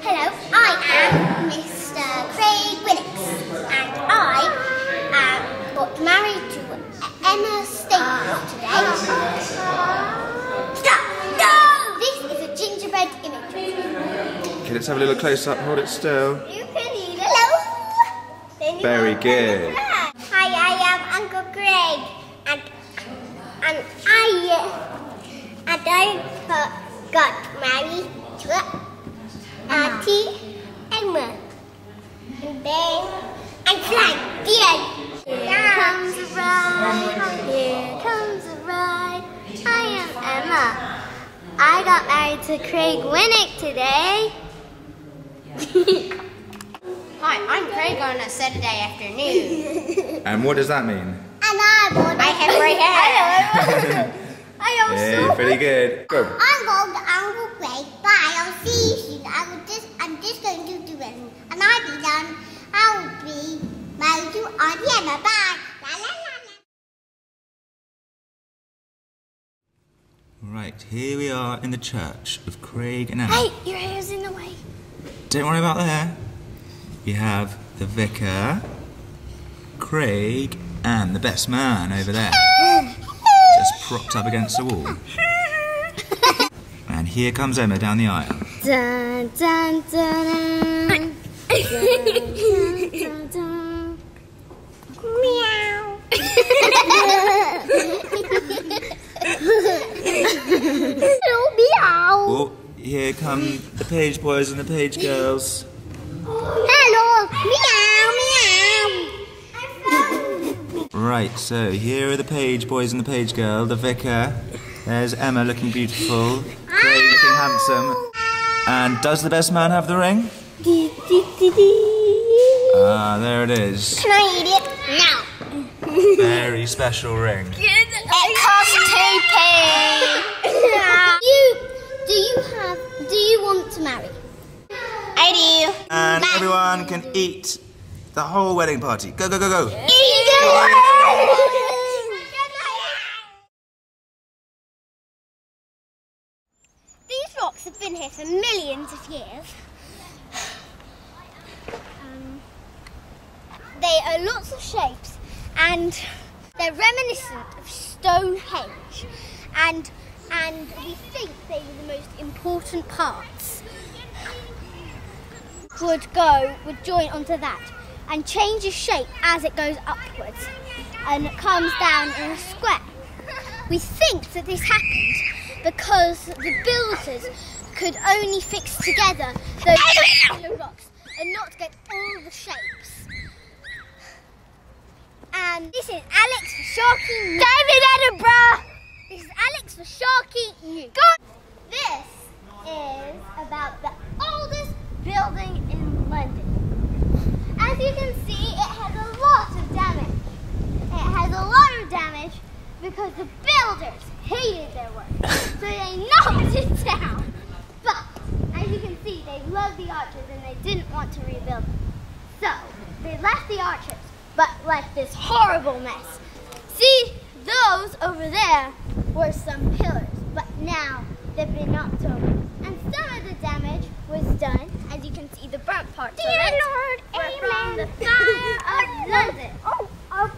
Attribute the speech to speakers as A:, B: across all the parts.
A: Hello, I am Mr. Craig Winnix, and I um, got married to Emma Staples today. Stop! No! This is a gingerbread image.
B: Okay, let's have a little close up. Hold it still.
A: You can eat. Hello!
B: Very good.
A: Hi, I am Uncle Craig, and and I and I got married to Auntie Emma, and then and like the Here comes a bride, here comes a bride. I am Emma. I got married to Craig Winwick today.
C: Hi, I'm Craig on a Saturday afternoon.
B: And what does that mean?
A: And I want
C: I have gray hair.
A: I am
B: Yeah, pretty good. Go.
A: I'm going to Uncle Craig. Bye. I'll see you soon. I will just, going to do it. And I'll be done. I will be married to Auntie Emma. Bye. La, la, la, la.
B: Right, here we are in the church of Craig and Anne.
A: Hey, your hair's in the way.
B: Don't worry about the hair. You have the vicar, Craig, and the best man over there. Just propped up against the wall. And here comes Emma down the aisle.
A: Dun, dun, dun, dun. dun. Meow. Little meow.
B: Oh, here come the page boys and the page girls.
A: Hello. Meow, meow.
B: Right, so here are the page boys and the page girl, the vicar. There's Emma looking beautiful, handsome. And does the best man have the ring? Ah, there it is.
A: Can I eat it? No.
B: Very special ring.
A: It costs two p. You do you have do you want to marry?
C: I do.
B: And everyone can eat the whole wedding party. Go, go, go, go.
A: These rocks have been here for millions of years. Um, they are lots of shapes and they're reminiscent of Stonehenge. And and we think they were the most important parts. Would go, would join onto that and changes shape as it goes upwards and it comes down in a square. We think that this happened because the builders could only fix together those particular rocks and not get all the shapes. And this is Alex for Sharky News. David Edinburgh! This is Alex for Sharky News. This is about the oldest building in London. As you can see, it has a lot of damage. It has a lot of damage because the builders hated their work. so they knocked it down. But, as you can see, they love the arches and they didn't want to rebuild them. So, they left the arches, but left this horrible mess. See, those over there were some pillars, but now they've been knocked over. And some of the damage was done, as you can see, the burnt parts
C: Dear
A: of it
C: Lord,
A: were from the fire of London.
C: Oh, oh,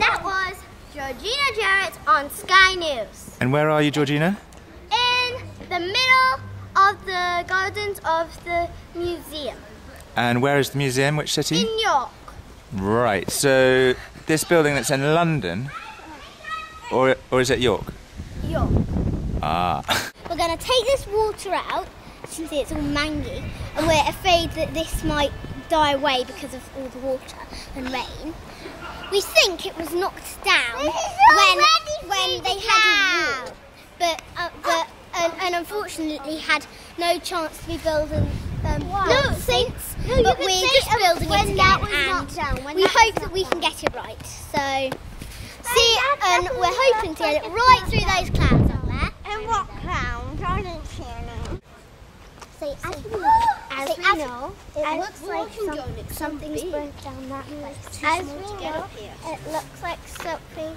A: That was Georgina Jarrett on Sky News.
B: And where are you, Georgina?
A: In the middle of the gardens of the museum
B: And where is the museum? Which city?
A: in York.
B: Right, so this building that's in London, or, or is it York?
A: York.
B: Ah.
A: We're going to take this water out. You can see it's all mangy, and we're afraid that this might die away because of all the water and rain. We think it was knocked down when, when they had a wall, but uh, but and, and unfortunately had no chance to be building. Um, no, since
C: no,
A: but we're just building
C: when
A: it again,
C: that was
A: and
C: down, when
A: we hope that we can get it right. So, see, and we're hoping to get it right through those clouds up there.
C: And what clowns? I didn't see any.
A: So as we know, as
C: So
A: we
C: as-
A: know, it
C: as
A: looks like some, something's
C: big.
A: burnt down that way. As we know, it looks like something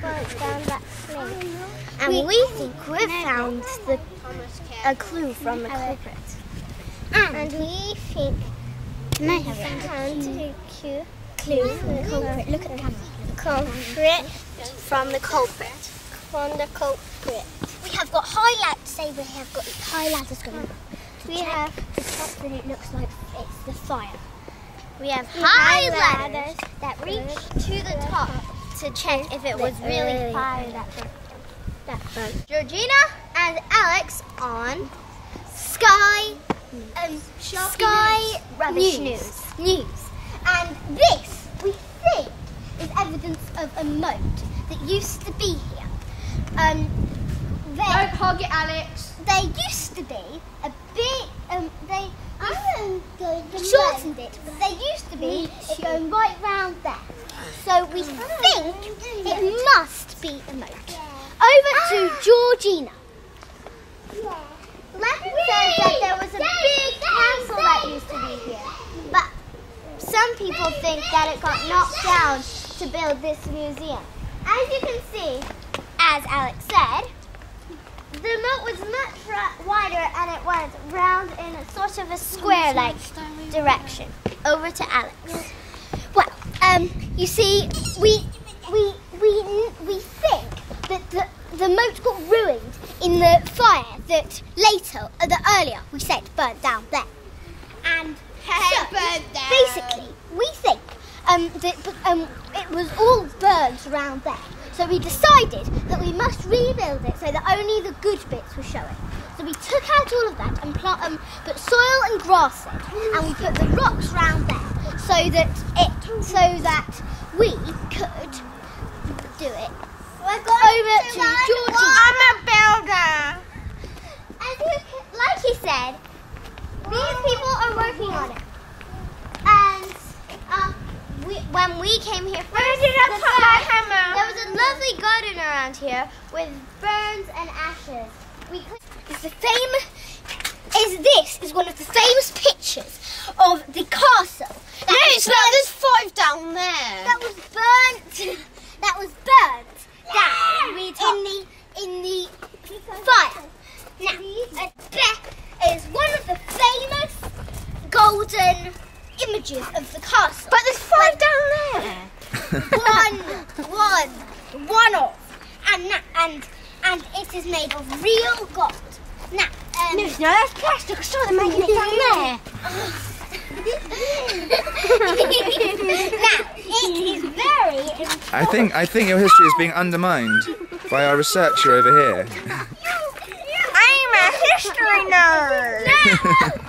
A: burnt down that slate. And we, think we've found the, a clue from the culprit. And we think may have found a clue, clue from the culprit. Look at the camera. Culprit from the culprit. From the culprit. We have got highlights. Say we have got highlighters going. on. We have the top that it looks like it's the fire. We have highlighters that reach to the top to check if it was really fire that burnt. That burnt. Georgina and Alex on Sky um, Sky Rubbish News. News. And this, we think, is evidence of a moat that used to be here. Um, there,
C: Don't hog it, Alex.
A: there used to be a big, um, they I shortened it, but there used to be it going right round there. So we think it must be a moat. Over to Georgina. Left says that there was a big castle that used to be here, but some people think that it got knocked down to build this museum. As you can see, as Alex said, the moat was much wider and it was round in a sort of a square-like direction. Over to Alex. Um, you see, we we we we think that the the moat got ruined in the fire that later, uh, the earlier we said burnt down there, and so, basically we think um, that um, it was all burnt around there. So we decided that we must rebuild it so that only the good bits were showing. So we took out all of that and plant, um, put soil and grass in, and we put the rocks round there so that it, so that we could do it. We're going over to, Georgie.
C: I'm a builder.
A: You, like he said, these people are working on it. And uh, we, when we came here first,
C: Where did I
A: the
C: put my
A: first-
C: hammer?
A: There was a lovely garden around here with ferns and ashes. We could. Is the famous? Is this is one of the famous pictures of the castle? That
C: No, it's not. There's five down there.
A: that was burnt. That was burnt down in the in the fire. Now, is one of the famous golden images of the castle.
C: But there's five down there.
A: one, one, one of, and that, and and it is made of real gold. Now, um,
C: No, it's not. That's plastic. I saw them making it down there.
A: now it is very
B: I think I think your history is being undermined by our researcher over here.
C: I'm a history nerd.
A: Now,